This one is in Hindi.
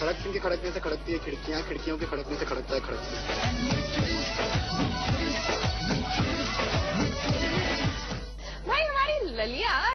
खड़क सिंह के खड़कने से खड़कती है, खिड़कियाँ, खिड़कियों के खड़कने से खड़कता है खड़कसिंह भाई, हमारी ललिया